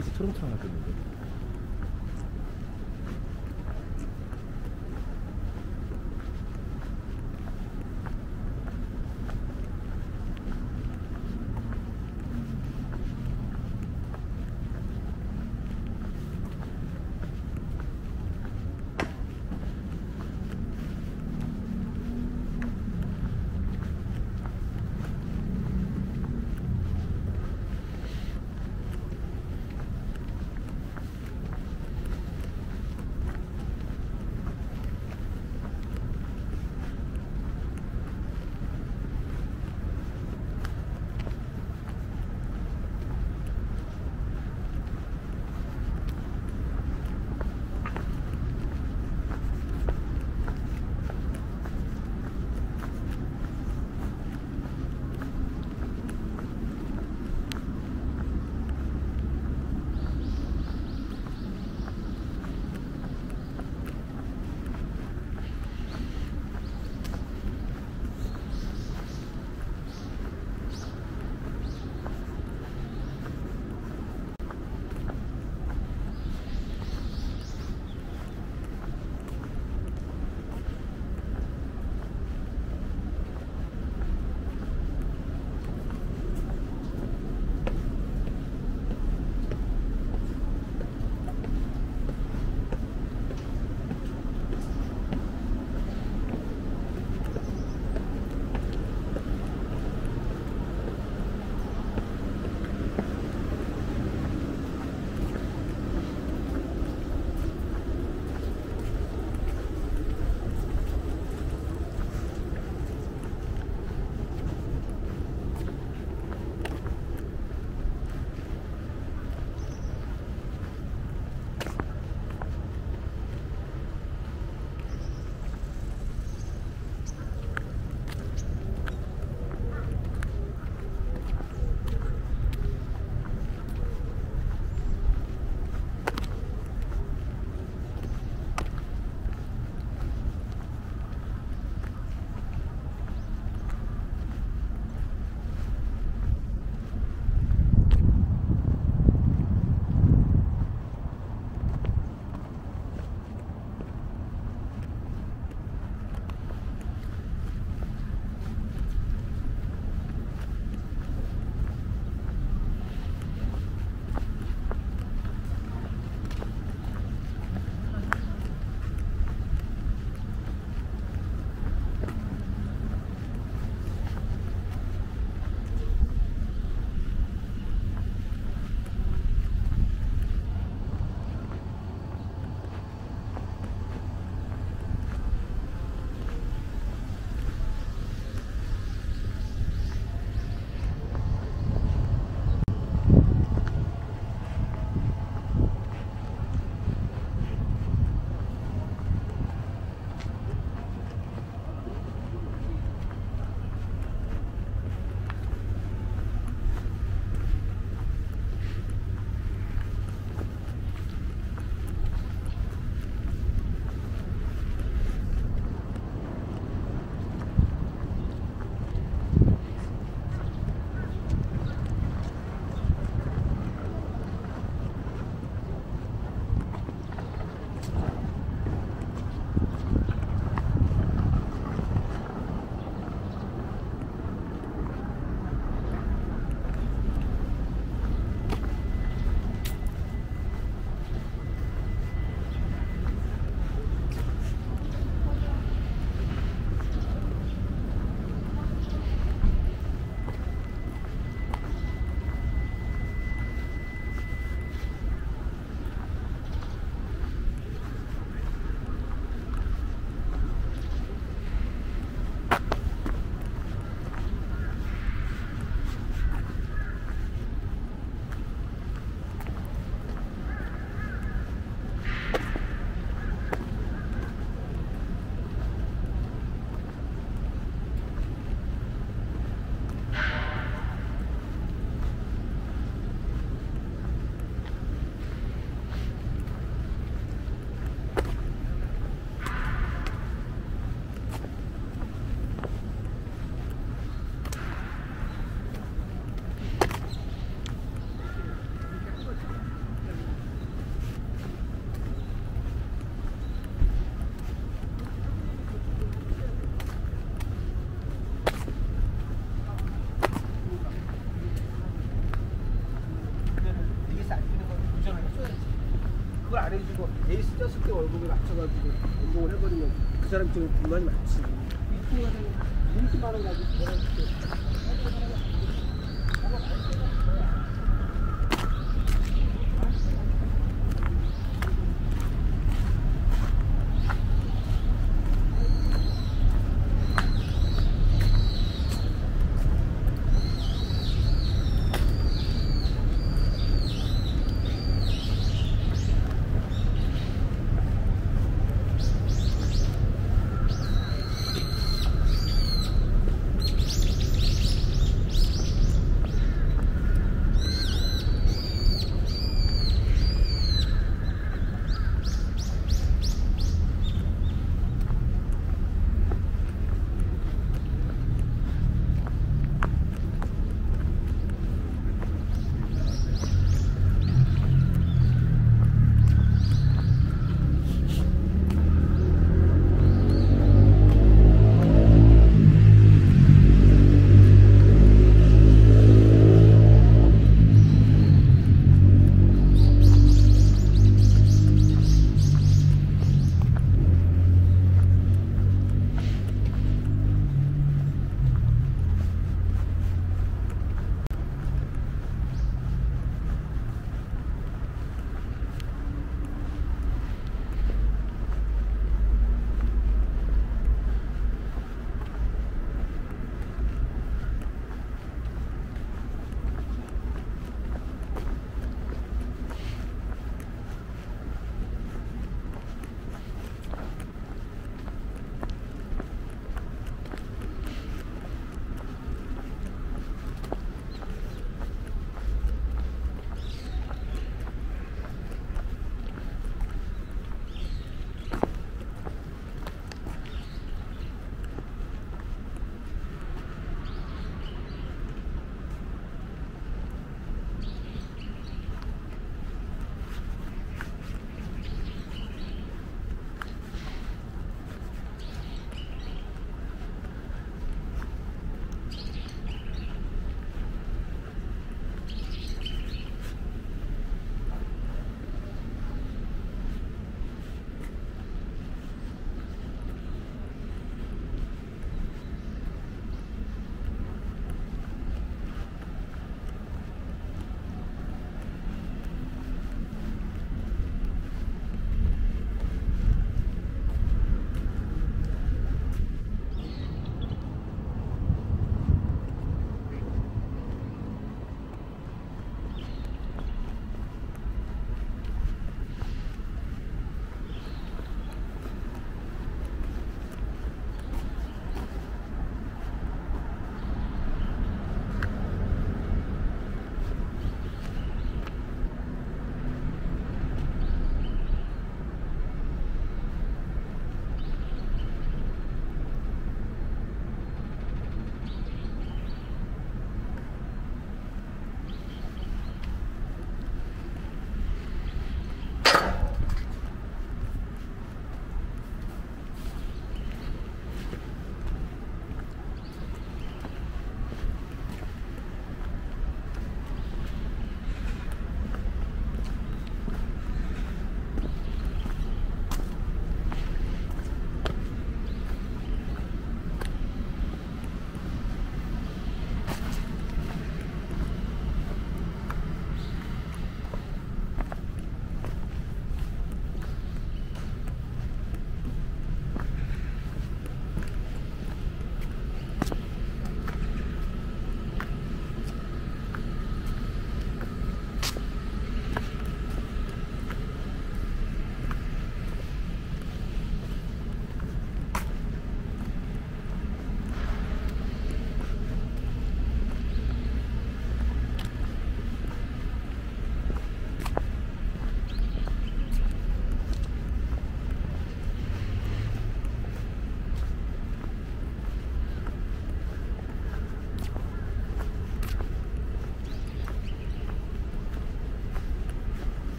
빛이 초롱초롱할 겁니다. 맞춰가지고 운동을 해버리면 그 사람 쪽에 불만이 많지. 이통하는 20만 원 가지고